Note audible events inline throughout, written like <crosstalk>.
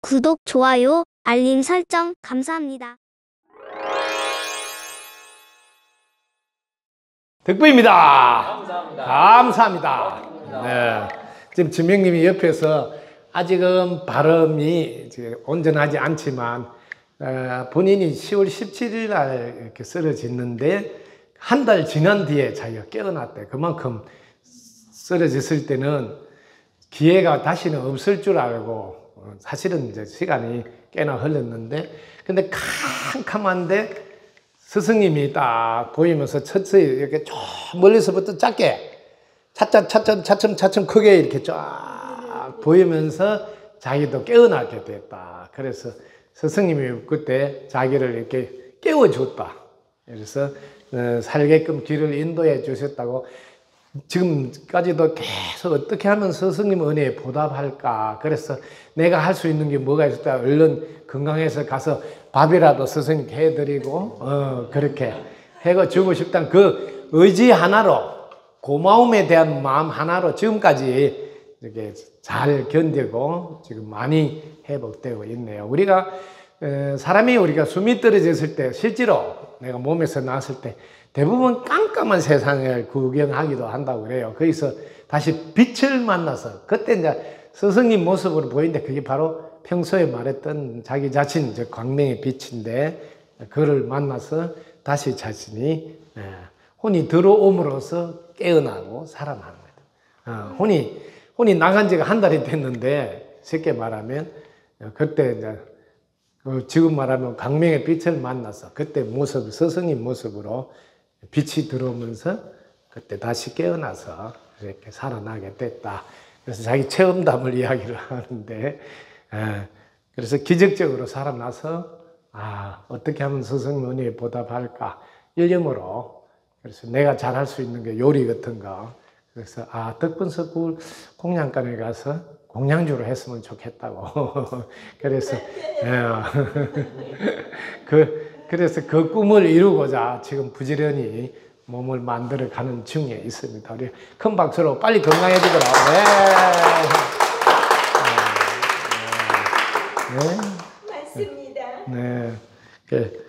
구독, 좋아요, 알림 설정 감사합니다. 덕분입니다. 감사합니다. 감사합니다. 네. 지금 진명님이 옆에서 아직은 발음이 온전하지 않지만 어, 본인이 10월 17일 날 이렇게 쓰러졌는데 한 달 지난 뒤에 자기가 깨어났대. 그만큼 쓰러졌을 때는 기회가 다시는 없을 줄 알고 어, 사실은 이제 시간이 꽤나 흘렀는데 근데 캄캄한데 스승님이 딱 보이면서 첫째 이렇게 저 멀리서부터 작게 차츰 차츰 차츰 차츰 크게 이렇게 쫙 보이면서 자기도 깨어나게 됐다. 그래서 스승님이 그때 자기를 이렇게 깨워줬다. 그래서 어, 살게끔 길을 인도해 주셨다고 지금까지도 계속 어떻게 하면 스승님 은혜에 보답할까. 그래서 내가 할 수 있는 게 뭐가 있을까. 얼른 건강해서 가서 밥이라도 스승님께 해드리고, 어, 그렇게 해가 주고 싶다는 그 의지 하나로, 고마움에 대한 마음 하나로 지금까지 이렇게 잘 견디고 지금 많이 회복되고 있네요. 우리가, 어, 사람이 우리가 숨이 떨어졌을 때 실제로 내가 몸에서 나왔을 때 대부분 깜깜한 세상을 구경하기도 한다고 그래요. 거기서 다시 빛을 만나서 그때 이제 스승님 모습으로 보이는데 그게 바로 평소에 말했던 자기 자신, 저 광명의 빛인데 그를 만나서 다시 자신이 예, 혼이 들어옴으로써 깨어나고 살아나는 거예요. 어, 혼이 혼이 나간 지가 한 달이 됐는데 쉽게 말하면 어, 그때 이제 그 지금 말하면 광명의 빛을 만나서 그때 모습 스승님 모습으로 빛이 들어오면서 그때 다시 깨어나서 이렇게 살아나게 됐다. 그래서 자기 체험담을 이야기를 <laughs> 하는데, 에, 그래서 기적적으로 살아나서, 아, 어떻게 하면 은혜에 보답할까? 일념으로, 그래서 내가 잘할 수 있는 게 요리 같은 거, 그래서, 아, 덕분석굴 공양간에 가서 공양주로 했으면 좋겠다고. <laughs> 그래서, 예. <laughs> 그, 그래서 그 꿈을 이루고자 지금 부지런히 몸을 만들어 가는 중에 있습니다. 우리 큰 박수로 빨리 건강해지도록. 네. 맞습니다. 네. 네. 그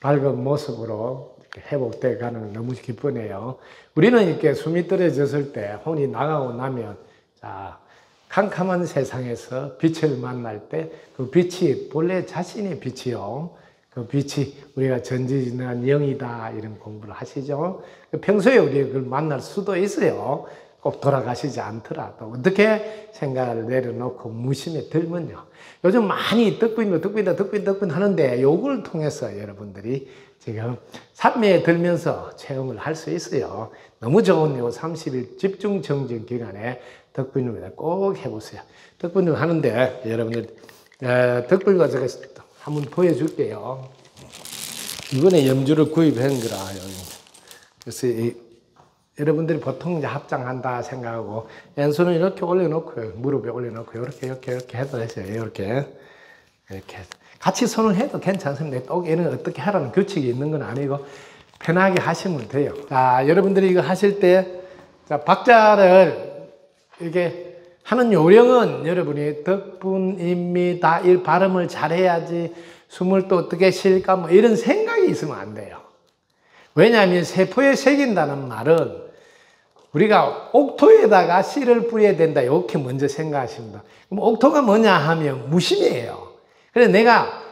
밝은 모습으로 회복돼 가는 너무 기쁘네요. 우리는 이렇게 숨이 떨어졌을 때 혼이 나가고 나면 자, 캄캄한 세상에서 빛을 만날 때 그 빛이 본래 자신의 빛이요. 그 빛이 우리가 전지전능한 영이다 이런 공부를 하시죠. 평소에 우리가 그걸 만날 수도 있어요. 꼭 돌아가시지 않더라도 어떻게 생각을 내려놓고 무심에 들면요. 요즘 많이 덕분이다 덕분이다 덕분 덕분 하는데 요걸 통해서 여러분들이 지금 산매에 들면서 체험을 할 수 있어요. 너무 좋은 요 30일 집중 정진 기간에 덕분입니다. 꼭 해보세요. 덕분을 하는데 여러분들 덕분과 제가 한번 보여줄게요. 이번에 염주를 구입한 거라요. 그래서 이, 여러분들이 보통 이제 합장한다 생각하고 왼손을 이렇게 올려놓고요. 무릎에 올려놓고 이렇게 이렇게 이렇게 해도 되세요. 이렇게 이렇게 같이 손을 해도 괜찮습니다. 또 얘는 어떻게 하라는 규칙이 있는 건 아니고 편하게 하시면 돼요. 자, 여러분들이 이거 하실 때 자, 박자를 이렇게 하는 요령은 여러분이 덕분입니다. 이 발음을 잘해야지 숨을 또 어떻게 쉴까 뭐 이런 생각이 있으면 안 돼요. 왜냐하면 세포에 새긴다는 말은 우리가 옥토에다가 씨를 뿌려야 된다 이렇게 먼저 생각하십니다. 그럼 옥토가 뭐냐 하면 무심이에요. 그래서 내가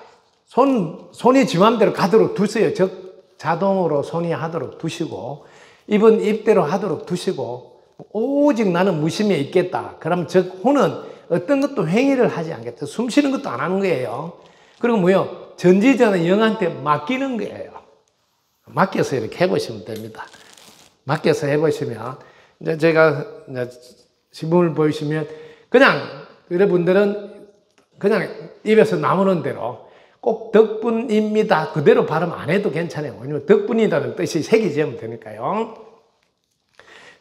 손, 손이 지 맘대로 가도록 두세요. 즉 자동으로 손이 하도록 두시고 입은 입대로 하도록 두시고 오직 나는 무심에 있겠다. 그럼 즉 혼은 어떤 것도 행위를 하지 않겠다. 숨 쉬는 것도 안 하는 거예요. 그리고 뭐요? 전지전은 영한테 맡기는 거예요. 맡겨서 이렇게 해보시면 됩니다. 맡겨서 해보시면 이제 제가 이제 지문을 보시면 그냥 여러분들은 그냥 입에서 나오는 대로 꼭 덕분입니다. 그대로 발음 안 해도 괜찮아요. 왜냐면 덕분이라는 뜻이 지으면 되니까요.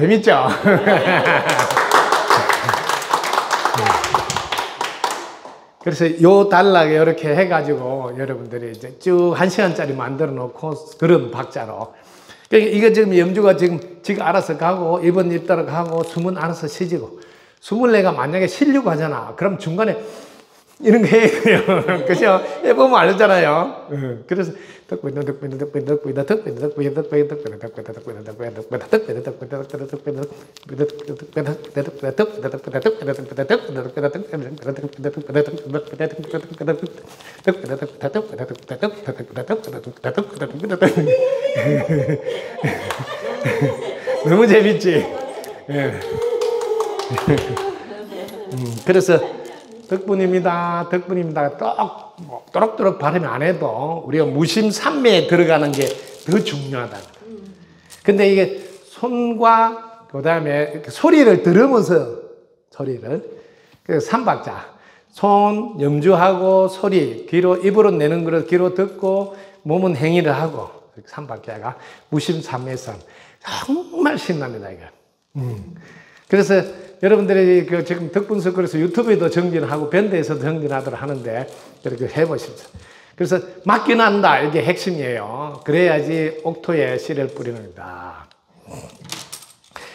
재밌죠? <laughs> 그래서 요 단락에 이렇게 해가지고 여러분들이 이제 쭉 한 시간짜리 만들어 놓고 그런 박자로. 그러니까 이거 지금 염주가 지금 지가 알아서 가고 이번 입따라 가고 숨은 알아서 쉬지고 숨을 내가 만약에 쉬려고 하잖아. 그럼 중간에 이런 거 해야 돼요. 그죠? 해보면 알잖아요. 응. 그래서 덕분에 덕분에 덕분에 덕분에 덕분에 덕분에 덕분에 덕분에 덕분에 덕분에 덕분에 덕분에 덕분에 덕분에 덕분에 덕분에 덕분에 너무 재밌지? 예. 그래서 덕분입니다. 덕분입니다. 똑, 뭐, 또록또록 발음 안 해도 우리가 무심산매에 들어가는 게 더 중요하다. 근데 이게 손과 그 다음에 소리를 들으면서 소리를 그 삼박자 손 염주하고 소리 뒤로 입으로 내는 거를 귀로 듣고 몸은 행위를 하고 삼박자가 무심삼매선 정말 신납니다 이거. 음. 그래서 여러분들이 그 지금 덕분석 그래서 유튜브에도 정진하고 밴드에서도 정진하도록 하는데 이렇게 해보십시오. 그래서 맡겨난다 이게 핵심이에요. 그래야지 옥토에 씨를 뿌리는 겁니다.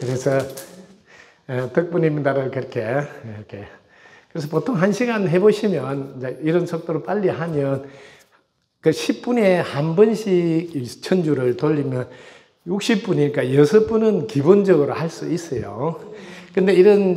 그래서 에, 덕분입니다를 그렇게 이렇게. 그래서 보통 한 시간 해보시면 이런 속도로 빨리 하면 그 10분에 한 번씩 천주를 돌리면 60분이니까 6분은 기본적으로 할 수 있어요. 근데 이런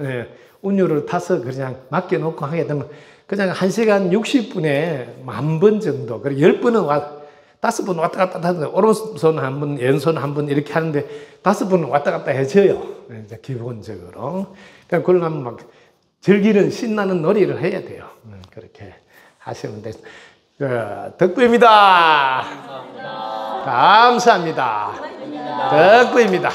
예, 운율을 타서 그냥 맡겨놓고 하게 되면 그냥 한 시간 60분에 만 번 정도, 그리고 10번은 와, 다섯 번 왔다 갔다 하는데 오른손 한 번, 왼손 한 번 이렇게 하는데 다섯 번은 왔다 갔다 해줘요. 이제 기본적으로. 그러니까 그러려면 막 즐기는 신나는 놀이를 해야 돼요. 음, 그렇게 하시면 돼. 그, 덕구입니다. 감사합니다. 덕구입니다.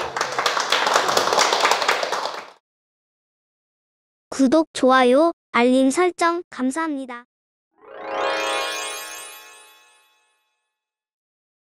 구독, 좋아요, 알림 설정 감사합니다.